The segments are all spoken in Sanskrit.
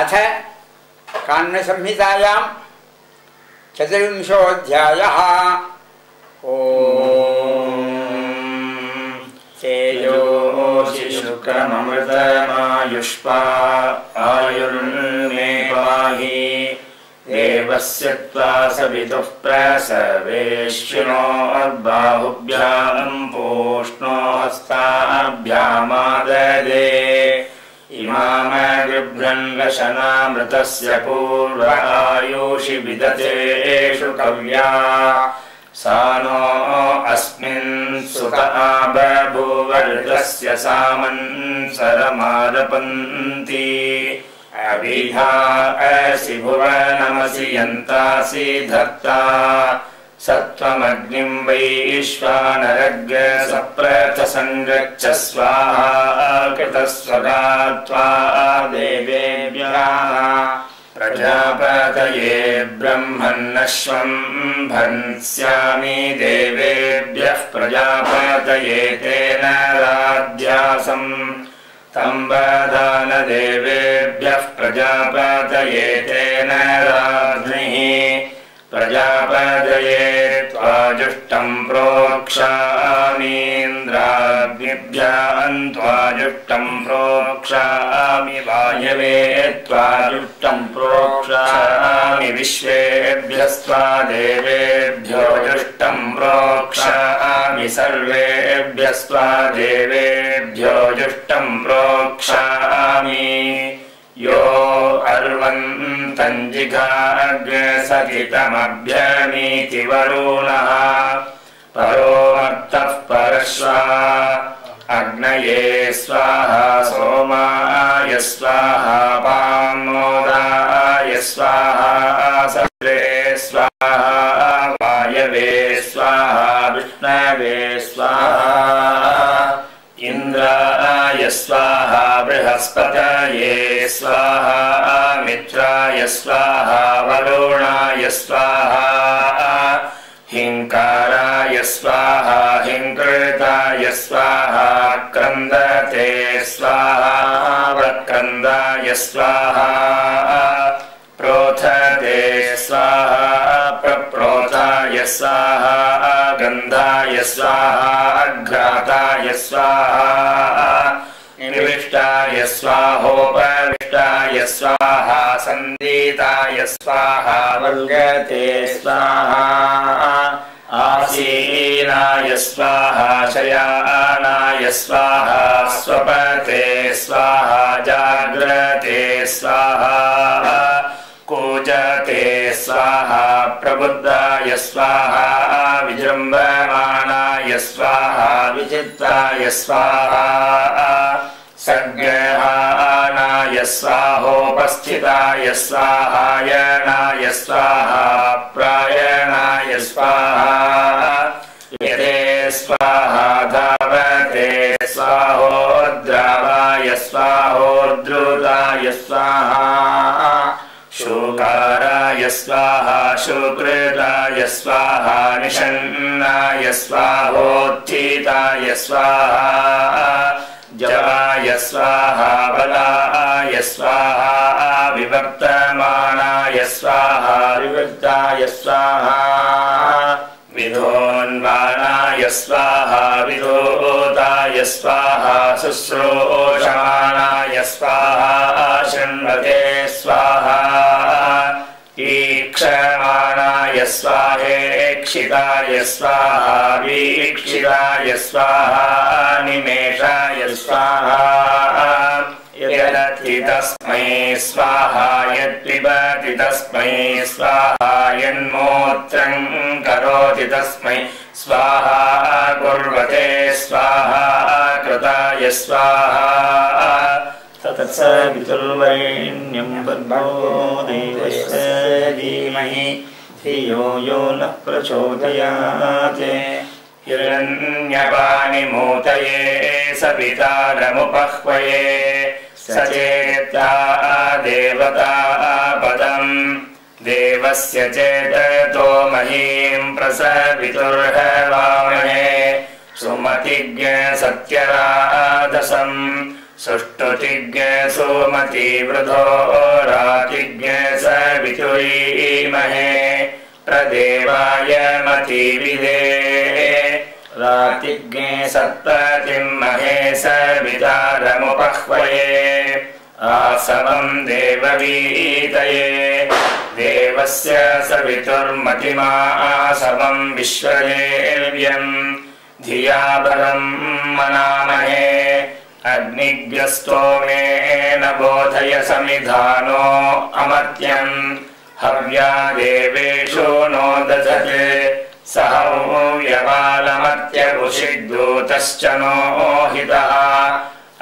अथ काण्यसंहितायां चतुर्विंशोऽध्यायः। तेजोषि शुक्रममृतमायुष्पा आयुर्मे पाहि देवस्य त्वा सवितुः प्रसवेश्विनोर्बाहुभ्याम् पूष्णो हस्ताभ्यामाददे इमामगृभ्रन्वशनामृतस्य पूर्व आयुषि विदतेषु कव्या। सा नो अस्मिन् सुत बभूवऋतस्य सामन्सरमारपन्ति अभिधा असि भुवनमसि यन्तासि धत्ता सत्त्वमग्निम् वैश्वानरग् सप्रथसङ्गच्छ स्वाहा कृतस्वगा त्वा देवेभ्यः प्रजापतये ब्रह्मन्नश्वम् भन्स्यामि देवेभ्यः प्रजापतये तेन राज्यासम् तम्बदानदेवेभ्यः प्रजापतये तेन राज्ञिः प्रजापतये त्वाजुष्टम् प्रोक्षामीन्द्राग्निभ्याम् त्वाजुष्टम् प्रोक्षामि वायवे त्वाजुष्टम् प्रोक्षामि विश्वेभ्यस्त्वा देवेभ्यो जुष्टम् प्रोक्षामि सर्वेभ्यस्त्वा देवेभ्यो जुष्टम् प्रोक्षामि यो अर्वन्तञ्जिघाग्रसहितमभ्यमीति वरुणः। परो मत्तः परश्वा। अग्नये स्वाहा सोमाय स्वाहा पामोदाय स्वाहा सत्रे स्वाहा वायवे स्वाहा विष्णवे बृहस्पतये स्वाहा मित्राय स्वाहा वरुणाय स्वाहा हिङ्काराय स्वाहा हिङ्कृताय स्वाहा क्रन्दते स्वाहा वक्रन्दाय स्वाहा प्रोथते स्वाहा प्रप्रोथाय स्वाहा गन्धाय स्वाहा घ्राताय स्वाहा स्वाहोपविष्टाय स्वाहा सन्दीताय स्वाहा वर्गते स्वाहा आसीनाय स्वाहा शयानाय स्वाहा स्वपते स्वाहा जाग्रते स्वाहा कूजते स्वाहा प्रबुद्धाय स्वाहा विजृम्भमाणाय स्वाहा विचित्ताय स्वाहा सज्ञहानाय स्वाहोपस्थिताय स्वाहायणाय स्वाहा प्रायणाय स्वाहा। यते स्वाहा धावते स्वाहोद्रावाय स्वाहोद्धृताय स्वाहा। शोकाराय स्वाहा शुकृताय स्वाहा निषन्नाय स्वाहोत्थिताय स्वाहा जवाय स्वाहा बलाय स्वाहा विवर्तमानाय स्वाहा विवृत्ताय स्वाहा विधोन्वानाय स्वाहा विधोताय स्वाहा शुश्रूषमाणाय स्वाहा शृण्वते स्वाहा ईक्षमाणाय स्वाहेक्षिताय स्वाहा वीक्षिताय स्वाहा निमेषाय स्वाहा। यदति तस्मै स्वाहा यत्पिबति तस्मै स्वाहा यन्मूत्रम् करोति तस्मै स्वाहा। कुर्वते स्वाहा कृताय स्वाहा। तत्सवितुर्वरेण्यम् भर्गो देवस्य धीमहि धियो यो नः प्रचोदयात् हिरण्यपानि मूतये सवितारमुपह्वये सचेता देवता पदम् देवस्य चेततो महीम् प्रसवितुर्हवामहे सुमतिज्ञ सत्यराधसम् सुष्टुतिज्ञ सुमति वृधो ब्रूहीमहे प्रदेवाय मतिविदे रातिज्ञे सत्पतिम् महे सविदारमुपह्वये आसवम् देववीतये। देवस्य सवितुर्मतिमा आसवम् विश्वदेव्यम् धिया बलम् मनामहे अग्निग्रस्तोमेन बोधय समिधानो अमर्त्यम् हव्या देवेषु नो दधते। सहव्यवालमत्यकुषिद्दूतश्च नो हितः।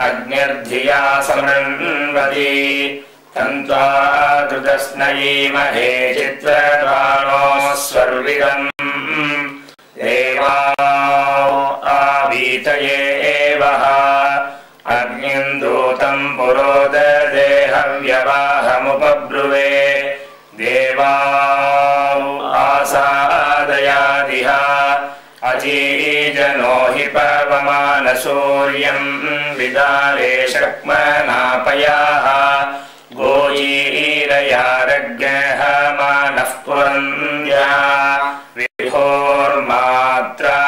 अग्निर्धिया समृण्वति। तन्त्वा धृतस्नयीमहे चित्रदानो स्वर्विदम् देवा आवीतये शक्मनापयाः। गोयीरयारग्यः मानः पुरन्द्या विभोर्मात्रा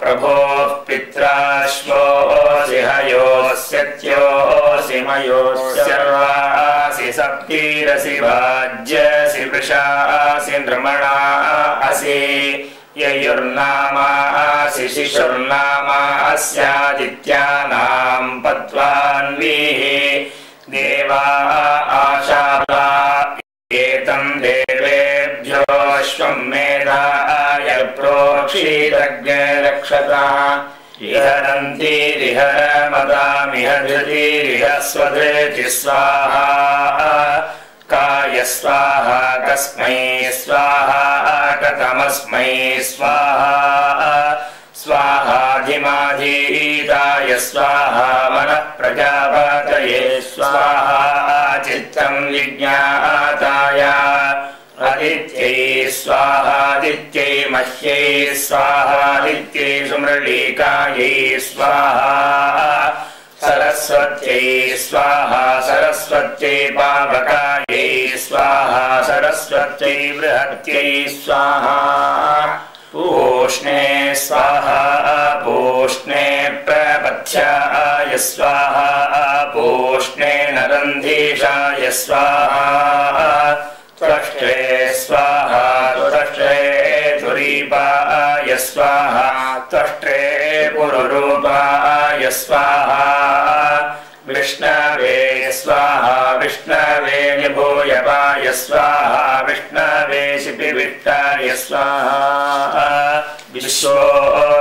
प्रभोः पित्राश्वोऽसि हयोऽस्यत्योऽसि मयोऽस्यर्वासि सप्तीरसि भाज्यसि वृषासि नृमणा असि। ययुर्नामासि शिशुर्नामास्यादित्यानाम् पत्वान्वीः देवा आशापा एतम् देवेभ्योऽश्वम् मेधाय प्रोक्षीरज्ञरक्षता। इहरन्तीरिहरमदामिह धृतिरिह स्वधृति स्वाहा। काय स्वाहा कस्मै स्वाहा कथमस्मै स्वाहा स्वाहाधिमाधीताय स्वाहा मनः प्रजापतये स्वाहा चित्तम् विज्ञाताय आदित्यै स्वाहादित्यै मह्यै स्वाहादित्यै सुमृळीकायै स्वाहा सरस्वत्यै स्वाहा सरस्वत्यै पावकायै स्वाहा सरस्वत्यै बृहत्यै स्वाहा पूष्णे स्वाहा पूष्णे प्रपथ्याय स्वाहा पूष्णे नरन्धीषाय स्वाहा। त्वष्ट्रे स्वाहा त्वष्ट्रे तुरीपाय स्वाहा त्वष्ट्रे पुरुरूपाय स्वाहा विष्णवे स्वाहा विष्णवे निभूयपाय स्वाहा विष्णवे शिपिविष्टाय स्वाहा। विश्वो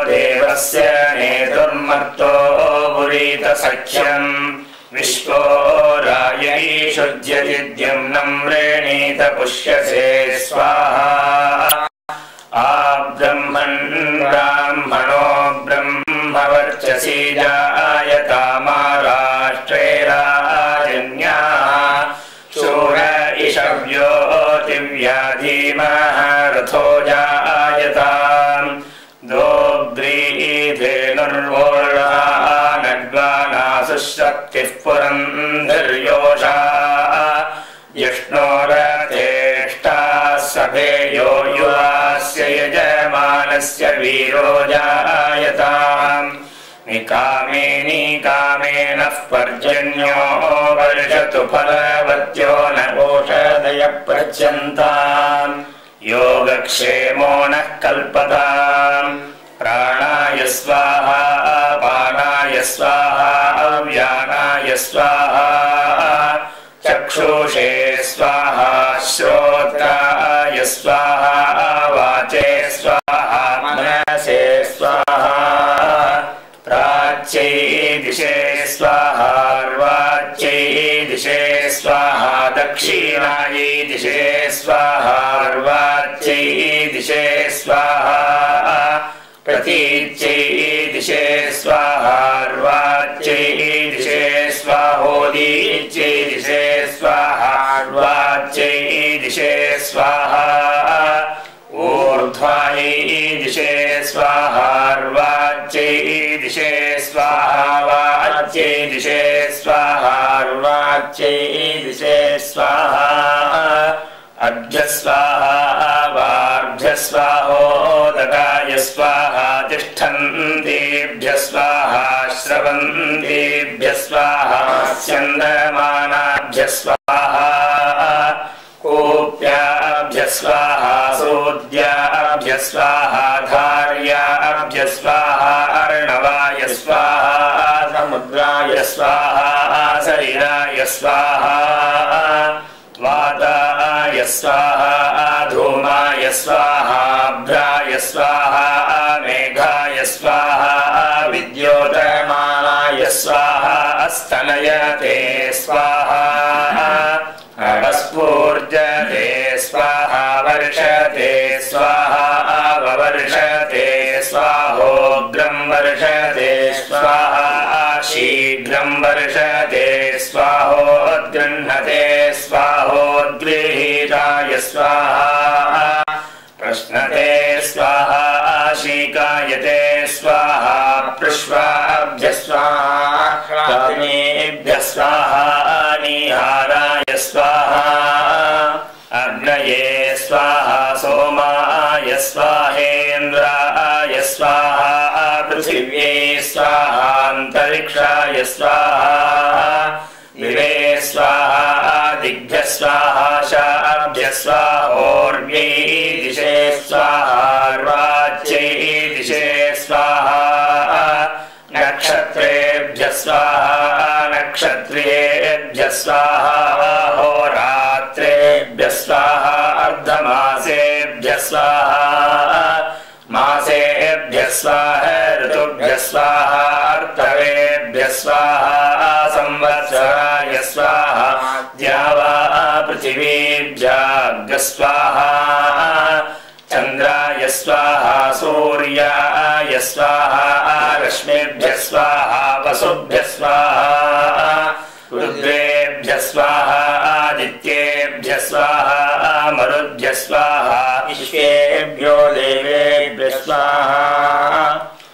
देवस्य नेतुर्मत्तो पुरीतसख्यम्। विश्वो रायै शुद्ध्यदिद्यम्नम् व्रेणीत पुष्यसे स्वाहा। आब्रह्मन् ब्राह्मणो यजमानस्य वीरो जायताम् निकामे निकामेनः पर्जन्यो वर्षतु फलवत्यो न ओषधय प्रत्यन्ताम् योगक्षेमो नः कल्पताम्। प्राणाय स्वाहा पानाय स्वाहा अव्यानाय स्वाहा। चक्षुषे स्वाहा श्रोत्राय स्वाहा दक्षिणायै दिशे स्वाहार्वाच्यै दिशे स्वाहा प्रतीच्यै दिशे स्वाहार्वाच्यै दिशे स्वाहोदीच्यै दिशे स्वाहार्वाच्यै दिशे स्वाहा ऊर्ध्वायै दिशे स्वाहार्वाच्यै दिशे स्वाहा वाच्यै दिशे स्वाहा अभ्य स्वाहा। स्वाहोदकाय स्वाहा तिष्ठन्तेभ्य स्वाहा श्रवन्तेभ्य स्वाहा स्यन्दमानाभ्य स्वाहा कोप्याभ्य स्वाहा सोद्याभ्य स्वाहा धार्याभ्य स्वाहा अर्णवाय स्वाहा समुद्राय स्वाहा शरीराय स्वाहा वाताय स्वाहा धूमाय स्वाहा भ्राय स्वाहा मेघाय स्वाहा विद्योतमानाय स्वाहा स्तनयते स्वाहा स्फूर्जते वर्षते स्वाहोद्गृह्णते स्वाहोद्गृहीताय स्वाहा। प्रश्नते स्वाहा शीकायते स्वाहा पृष्वाभ्य स्वाहाभ्य स्वाहा निहाराय स्वाहा। अग्नये स्वाहा सोमाय स्वाहेन्द्राय स्वाहा पृथिव्यै स्वाहान्तरिक्षाय स्वाहा दिग्भ्य स्वाहा शाभ्य स्वाहोर्व्यै दिशे पृथिवीभ्याग् स्वाहा चन्द्राय स्वाहा, सूर्याय स्वाहा रश्मिभ्य स्वाहा, वसुभ्य स्वाहा रुद्रेभ्य स्वाहा, आदित्येभ्य स्वाहा, मरुभ्य स्वाहा विश्वेभ्यो देवेभ्य स्वाहा,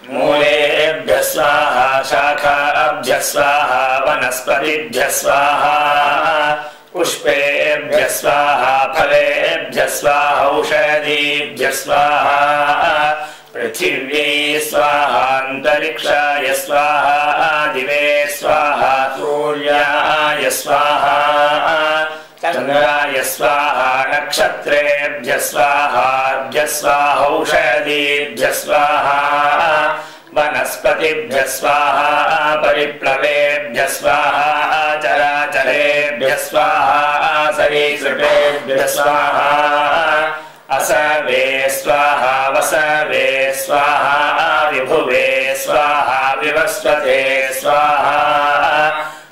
मूलेभ्य स्वाहा, शाखाभ्य स्वाहा, वनस्पतिभ्य स्वाहा पुष्पेभ्य स्वाहा फलेभ्य स्वाहा औषधीभ्य स्वाहा। पृथिव्यै स्वाहान्तरिक्षाय स्वाहा दिवे स्वाहा सूर्याय स्वाहा। चन्द्राय स्वाहा नक्षत्रेभ्य स्वाहाभ्य स्वाहौषधीभ्य स्वाहा। वनस्पतिभ्य स्वाहा परिप्लवेभ्य स्वाहा चराचरेभ्य स्वाहा सरीसृपेभ्य स्वाहा। असवे स्वाहा वसवे स्वाहा विभुवे स्वाहा विवस्वते स्वाहा।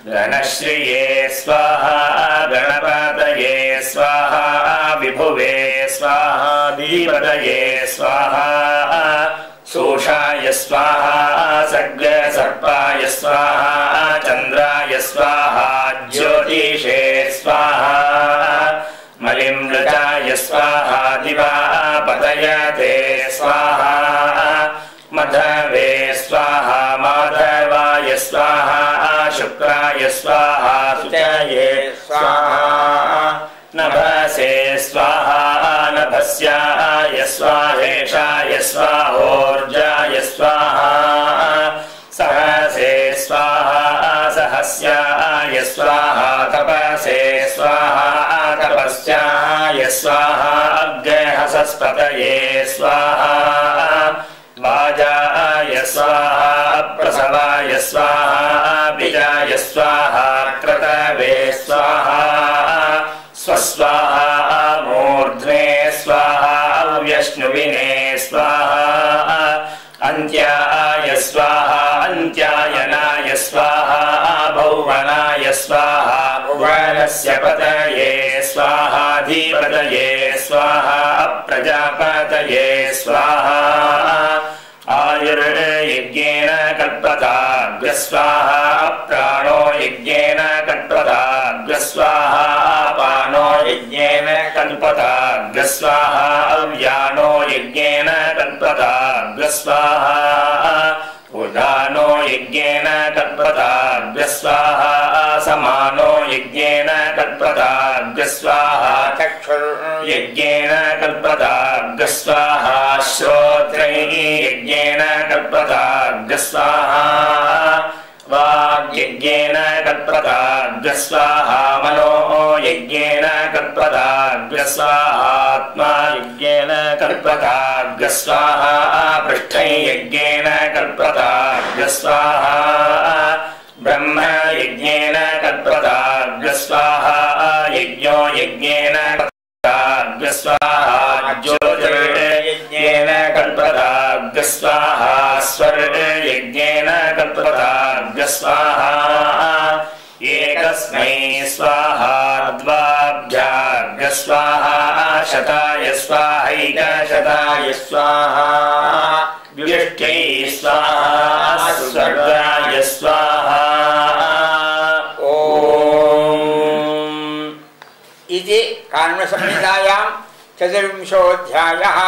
गणश्रिये स्वाहा गणपतये स्वाहा विभुवे स्वाहा धीपतये स्वाहा। शोषाय स्वाहा सग्रसर्पाय स्वाहा चन्द्राय स्वाहा मलिमृताय स्वाहा, दिवा पतयते स्वाहा। मधवे स्वाहा, माधवाय स्वाहा, शुक्राय स्वाहा सुतये स्वाहा। नभसे स्वाहा, नभस्याय स्वाहेशाय स्वाहोर्जाय स्वाहा। सहसे स्वाहा, सहस्याय स्वाहा, तपसे स्वाहा तपस्याय स्वाहा अग्रहसस्पतये स्वाहा वाजाय स्वाहा प्रसवाय स्वाहा बीजाय स्वाहा लोकस्य पतये स्वाहाधिपतये स्वाहा प्रजापतये स्वाहा। आयुर्यज्ञेन कल्पताग्र स्वाहा प्राणो यज्ञेन कल्पताग्र स्वाहा पानो यज्ञेन कल्पताग्र स्वाहा अव्यानो यज्ञेन कल्पताग्र स्वाहा यज्ञेन कल्पताग्रस्वाहा समानो यज्ञेन कल्पताग्रस्वाहा चक्षुर् यज्ञेन कल्पताग्रस्वाहा श्रोत्रैः यज्ञेन कल्पताग्रस्वाहा वाग्यज्ञेन कल्पताग्रस्वाहा मनो यज्ञेन स्वाहात्मा यज्ञेन कल्पताग्र स्वाहा पृष्ठै यज्ञेन कल्पताग्र स्वाहा ब्रह्म यज्ञेन कल्पताग्र स्वाहा यज्ञो यज्ञेन कल्पताग्र स्वाहा ज्योतिर्यज्ञेन कल्पताग्र स्वाहा स्वर्यज्ञेन कल्पताग्र स्वाहा एकस्मै स्वाहा द्वा शताय स्वाहैकशताय स्वाहा। व्यष्ट्यै स्वाहा स्वर्गाय स्वाहा। ॐ इति काण्वसंहितायां चतुर्विंशोऽध्यायः